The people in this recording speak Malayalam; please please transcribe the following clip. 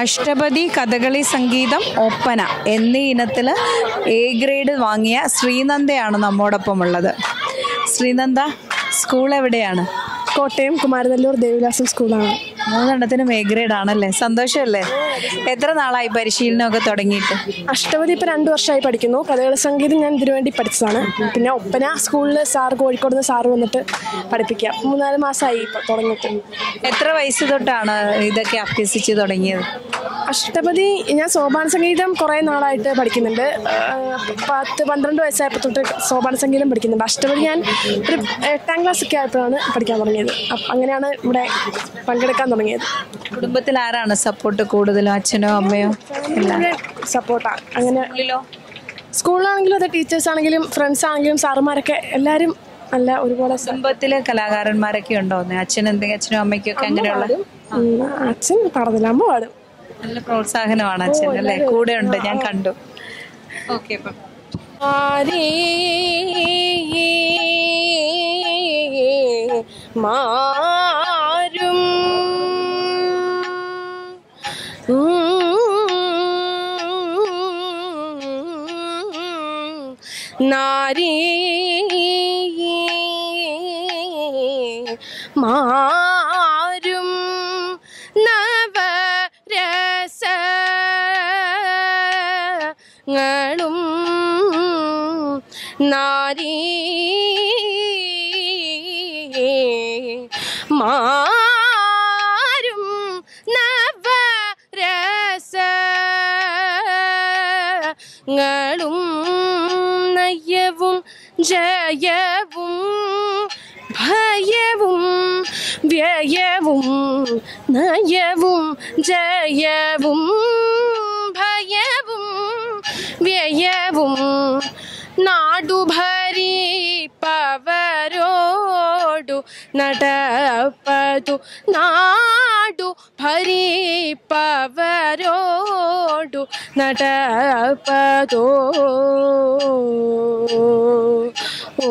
അഷ്ടപതി കഥകളി സംഗീതം ഒപ്പന എന്നീ ഇനത്തിൽ എ ഗ്രേഡ് വാങ്ങിയ ശ്രീനന്ദയാണ് നമ്മോടൊപ്പം ഉള്ളത് ശ്രീനന്ദ സ്കൂൾ എവിടെയാണ്? കോട്ടയം കുമാരനല്ലൂർ ദേവിലാസം സ്കൂളാണ്. മൂന്നെണ്ണത്തിനും എ ഗ്രേഡ് ആണല്ലേ? സന്തോഷമല്ലേ എത്ര നാളായി പരിശീലനമൊക്കെ തുടങ്ങിയിട്ട്? അഷ്ടപതി ഇപ്പം രണ്ട് വർഷമായി പഠിക്കുന്നു. കഥകളി സംഗീതം ഞാൻ ഇതിനു വേണ്ടി പഠിച്ചതാണ്. പിന്നെ ഒപ്പന സ്കൂളിൽ സാർ കോഴിക്കോട് നിന്ന് സാറ് വന്നിട്ട് പഠിപ്പിക്കാം മൂന്നാൽ മാസമായി ഇപ്പം തുടങ്ങിയിട്ട്. എത്ര വയസ്സ് തൊട്ടാണ് ഇതൊക്കെ അഭ്യസിച്ച് തുടങ്ങിയത്? അഷ്ടപതി ഞാൻ സോപാന സംഗീതം കുറേ നാളായിട്ട് പഠിക്കുന്നുണ്ട്. പത്ത് പന്ത്രണ്ട് വയസ്സായപ്പോൾ തൊട്ട് സോപാന സംഗീതം പഠിക്കുന്നുണ്ട്. അഷ്ടപതി ഞാൻ ഒരു എട്ടാം ക്ലാസ് ഒക്കെ ആയപ്പോഴാണ് പഠിക്കാൻ തുടങ്ങിയത്. അപ്പം അങ്ങനെയാണ് ഇവിടെ പങ്കെടുക്കാൻ തുടങ്ങിയത്. കുടുംബത്തിൽ ആരാണ് സപ്പോർട്ട് കൂടുതലും? അച്ഛനോ അമ്മയോ? സപ്പോർട്ടാണ് അങ്ങനെ സ്കൂളിലോ? സ്കൂളിലാണെങ്കിലും അതെ ടീച്ചേഴ്സ് ആണെങ്കിലും ഫ്രണ്ട്സ് ആണെങ്കിലും സാറുമാരൊക്കെ എല്ലാവരും നല്ല ഒരുപോലെ സമ്പത്തിൽ കുടുംബത്തിലെ കലാകാരന്മാരൊക്കെ ഉണ്ടോ? അച്ഛൻ എന്തെങ്കിലും അച്ഛനും അമ്മയ്ക്കൊക്കെ അങ്ങനെയുള്ള? അച്ഛൻ പറഞ്ഞില്ല അമ്മ പാടും. നല്ല പ്രോത്സാഹനമാണ് അച്ഛൻ അല്ലേ? കൂടെ ഉണ്ട് ഞാൻ കണ്ടു. ഓക്കെ അപ്പം. മാരും നാരീ മാരും നവരസങ്ങളും നാരീ മാരും നവരസങ്ങളും നയ്യവും ജയവും ഭയവും വ്യയവും നയവും ജയവും നാടുഭരിപ്പവരോടു നടപ്പതു നാടു ഭരിപ്പവരോടു നടപ്പതോ. ഓ.